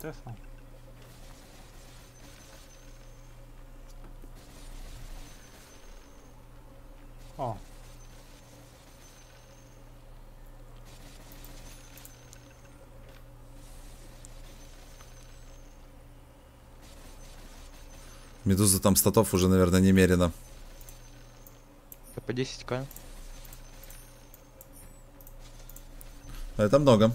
Тесла? О, Медуза там статов уже, наверное, немерено. Это по 10к. Это много.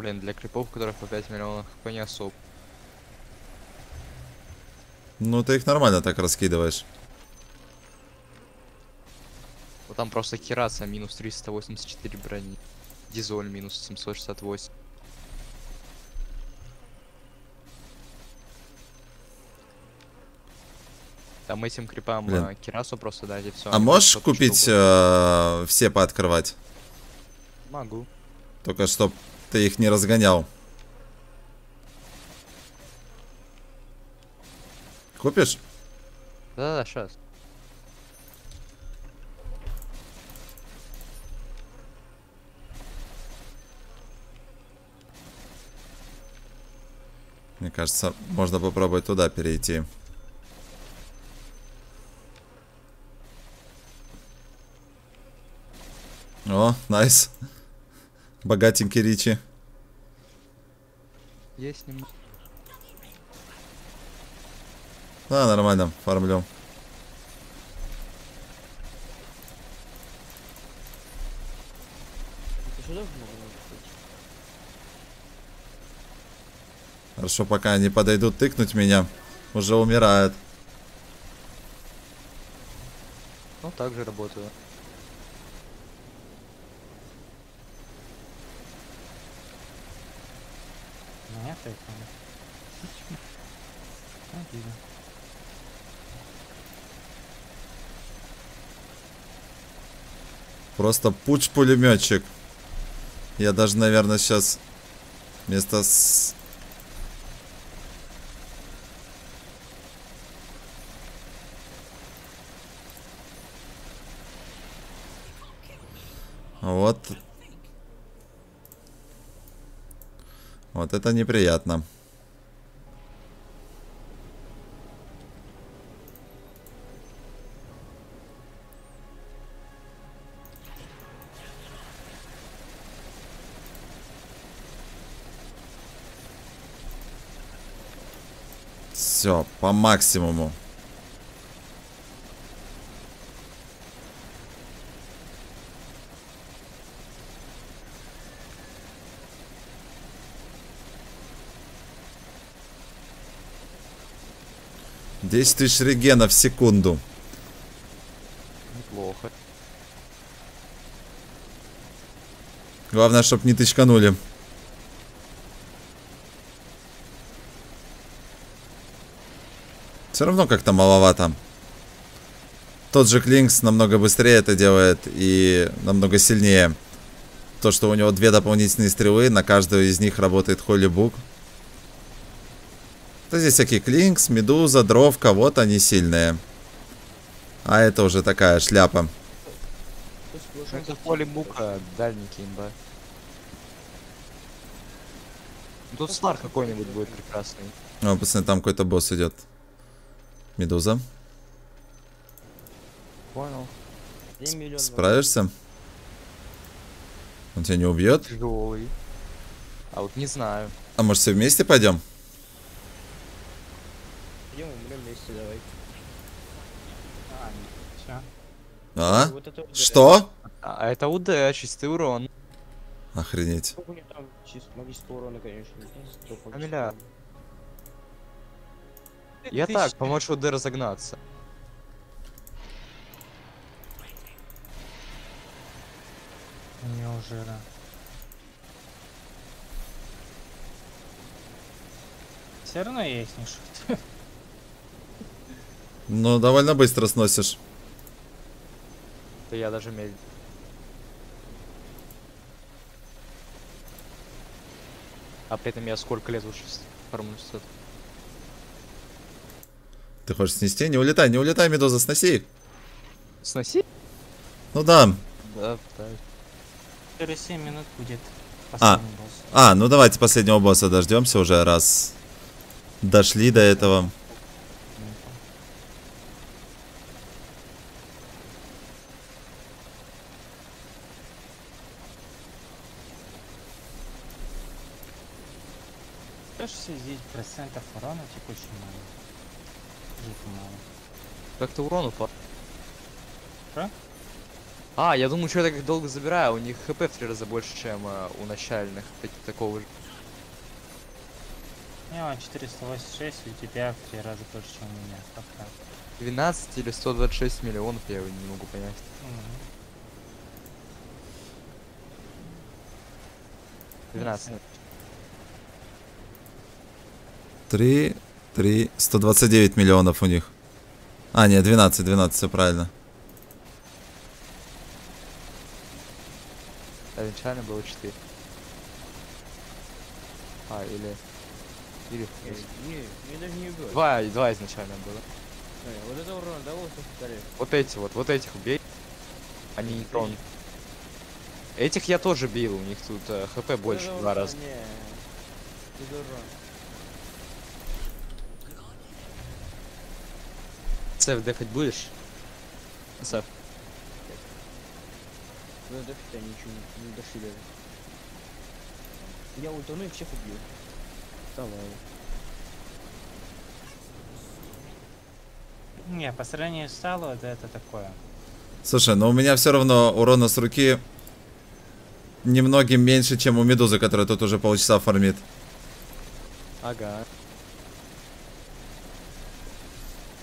блин, для крипов, у которых по 5 миллионов хп не особо. Ну, ты их нормально так раскидываешь. Вот там просто Кираса минус 384 брони. Дизоль минус 768. Там этим крипам Блин. э, Кирасу просто дать и все. А можешь купить э, все пооткрывать? Могу. Только чтоб ты их не разгонял. Купишь? Да-да, сейчас. Мне кажется, можно попробовать туда перейти. О, найс. Богатенький Ричи. Есть немного. Да, нормально, быть? Хорошо, пока они подойдут тыкнуть меня. Уже умирает. Ну, так же работаю. Просто пуч-пулеметчик. Я даже, наверное, сейчас вместо с... Вот. Вот это неприятно. По максимуму. Десять тысяч регенов в секунду. Неплохо. Главное, чтоб не тычканули. Все равно как-то маловато. Тот же Клинкс намного быстрее это делает и намного сильнее. То, что у него две дополнительные стрелы, на каждую из них работает Холли Бук. То здесь всякие Клинкс, Медуза, Дровка, вот они сильные. А это уже такая шляпа. Ну, Это поле бука, дальники имба. Ну, Тут стар какой-нибудь будет прекрасный. О, пацаны, там какой-то босс идет. Медуза. Понял. 3 миллиона. Справишься? Он тебя не убьет? Тяжелый. А вот не знаю. А может все вместе пойдем? Идем умрем вместе, давай. А. А? Вот это вот, Что? А это УД, чистый урон. Охренеть. Сколько у него там чисто магического урона, конечно. Амеля. Я так, помочь УД разогнаться. Неужели? Все равно есть не шут. Ну, довольно быстро сносишь. То я даже медленно. А при этом я сколько лет уже с этого. Ты хочешь снести? Не улетай, не улетай, Медуза, сноси их. Сноси? Ну да. Да, да. Через 7 минут будет А. босс. А, ну давайте последнего босса дождемся уже, раз дошли до этого. Тоже 10% урона, типа очень Как-то урон упал. Что? А, я думаю, что я так долго забираю, у них хп в три раза больше, чем э, у начальных, таки- такого же. У меня 486, у тебя в три раза больше, чем у меня. Пока. 12 или 126 миллионов, я его не могу понять. Мгм. 12. 3, 3, 129 миллионов у них. А, нет, 12, 12, все правильно. Изначально было 4. А, или... Или... Не, даже не убивать. Два, два изначально было. Э, Вот это урон, да, вот. Вот эти вот, вот этих убей. Они не тронут. Этих я тоже бил, у них тут э, хп больше в два раза. Не, это урон. Сэф дефать будешь? Сэф. Ну фиг, они ничего не, не дошли даже. Я ультану и всех убью. Давай. Не, по сравнению с Сало, да это такое. Слушай, но у меня все равно урона с руки немногим меньше, чем у Медузы, которая тут уже полчаса фармит. Ага.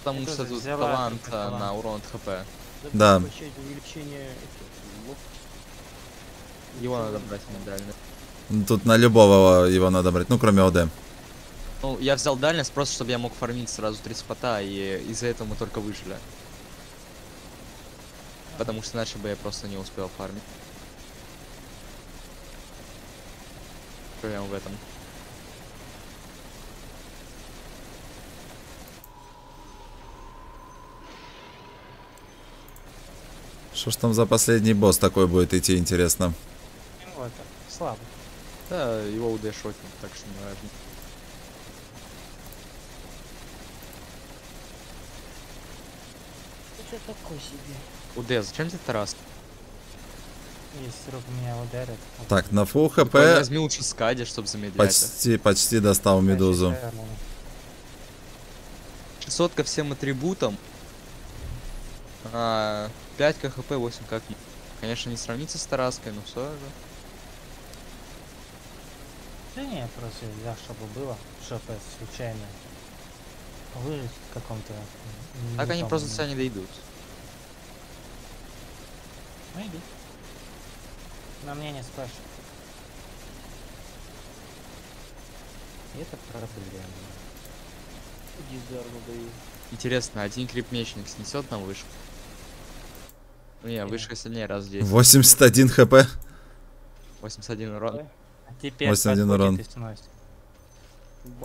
Потому что тут взяла талант на урон от хп. Да. Его надо брать медально. Ну, Тут на любого его надо брать, ну кроме ОД. Ну, я взял дальность просто, чтобы я мог фармить сразу три спота, и из-за этого мы только выжили. Потому что иначе бы я просто не успел фармить. Проблема в этом. Что ж там за последний босс такой будет идти, интересно. Ну вот, слабо. Да, его УД шотнет, так что не важно. Это такой себе. УД, зачем тебе Тарас? Если вдруг меня ударят. Так, на фул хп Возьми лучше скади, чтобы замедлять. почти, почти достал это. Медузу. Сейчас, наверное, 600 ко всем атрибутам. А, 5 КХП, 8 как. Конечно, не сравнится с Тараской, но все же. Да не, просто взял, чтобы было, чтобы случайно выжить в каком-то... Так они просто не дойдут. Maybe. На мне не спрашивай. Это проблема. Дизарну даю. Интересно, один крип-мечник снесет нам вышку? Ну, Не, Не. вышка сильнее раз 10. 81 хп. 81 урон. Давай. А теперь 81 подходит урон.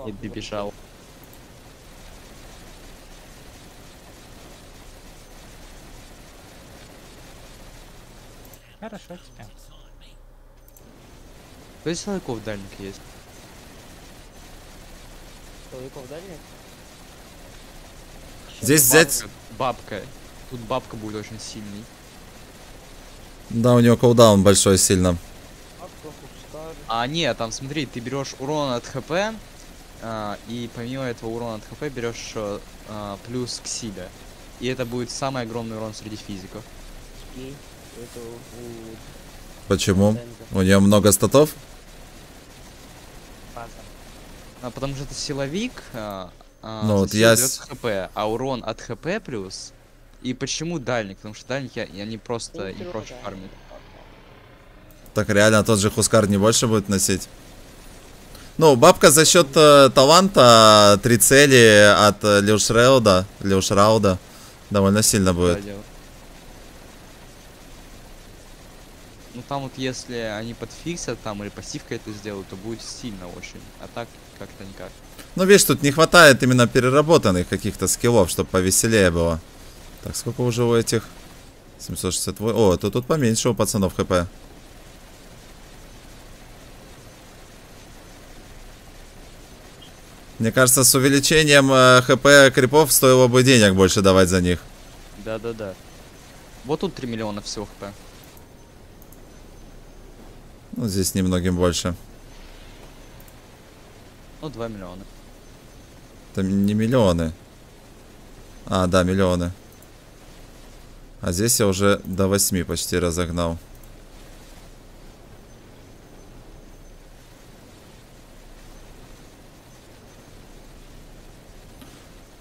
и давай. бежал. Хорошо тебе. Кто из человеков дальник есть? Человеков дальних? Здесь взять... Бабка. Тут бабка будет очень сильный. Да, у него кулдаун большой сильно. А? А, нет, там смотри, ты берешь урон от хп, а, и помимо этого урона от хп берешь еще а, плюс к силе. И это будет самый огромный урон среди физиков. Почему? У нее много статов? А, потому что это силовик, а, а, Ну вот я хп, а урон от хп плюс. И почему дальник? Потому что дальники, они просто Ну, не проще да. фармят. Так реально тот же Хускар не больше будет носить? Ну, бабка за счет э, таланта три цели от э, Люшреуда, Люшрауда довольно сильно будет. Ну там вот если они подфиксят там или пассивкой это сделают, то будет сильно очень. А так как-то никак. Ну, видишь, тут не хватает именно переработанных каких-то скиллов, чтобы повеселее было. Так, сколько уже у этих? 768. О, то тут поменьше у пацанов хп. Мне кажется, с увеличением э, хп крипов стоило бы денег больше давать за них. Да-да-да. Вот тут 3 миллиона всего хп. Ну, здесь немногим больше. Ну, 2 миллиона. Это не миллионы. А, да, миллионы. А здесь я уже до 8 почти разогнал.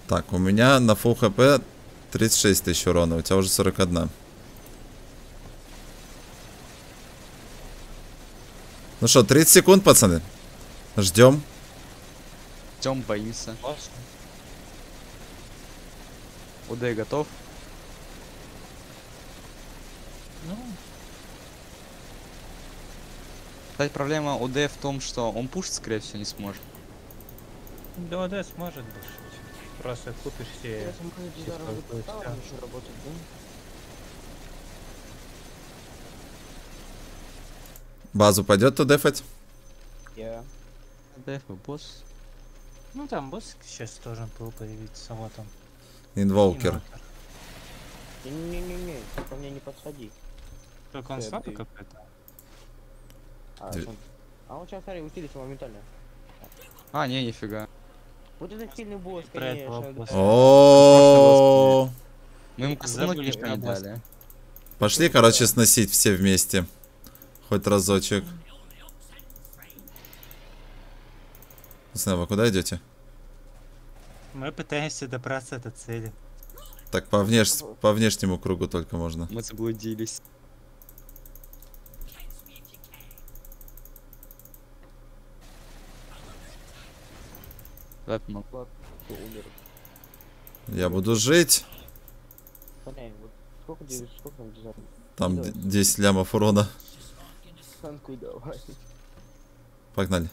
Так, у меня на full хп 36 тысяч урона, у тебя уже 41. Ну что, 30 секунд, пацаны. Ждем. Тем боимся. УД готов? Кстати, проблема УД в том, что он пушить, скорее всего, не сможет. ДОД сможет душить. Просто купишь да? Базу пойдет то дефать? Я. УД, босс. Ну там босс сейчас должен был появиться, вот он. Инволкер. Инвокер. Не-не-не-не, ко мне не подходи. Только он слабый какой-то. А, он- а он сейчас, смотри, усилится моментально. А, не, нифига. Вот это сильный босс, конечно. О, Мы ему Забыли ничего не дали. Пошли, короче, сносить все вместе. Хоть разочек. Пацаны, вы куда идете? Мы пытаемся добраться до цели. Так, по, внеш... по внешнему кругу только можно. Мы заблудились. Умер. Я буду жить. Понятно, вот сколько, дизель- сколько там дизайн? Там Давай. д- 10 лямов урона. Давай. Погнали.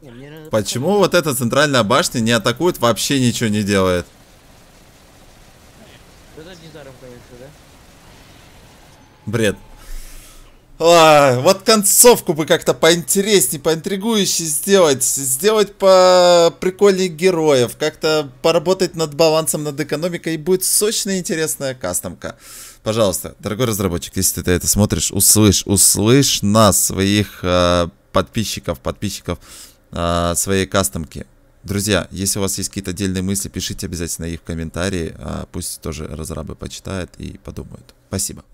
Не, мне надо Почему вот эта центральная башня не атакует, вообще ничего не делает? Бред. Ай, вот концовку бы как-то поинтереснее, поинтригующе сделать. Сделать по прикольнее героев. Как-то поработать над балансом, над экономикой. И будет сочная интересная кастомка. Пожалуйста, дорогой разработчик, если ты это смотришь, услышь, услышь нас, своих э, подписчиков, подписчиков э, своей кастомки. Друзья, если у вас есть какие-то отдельные мысли, пишите обязательно их в комментарии. а пусть тоже разрабы почитают и подумают. Спасибо.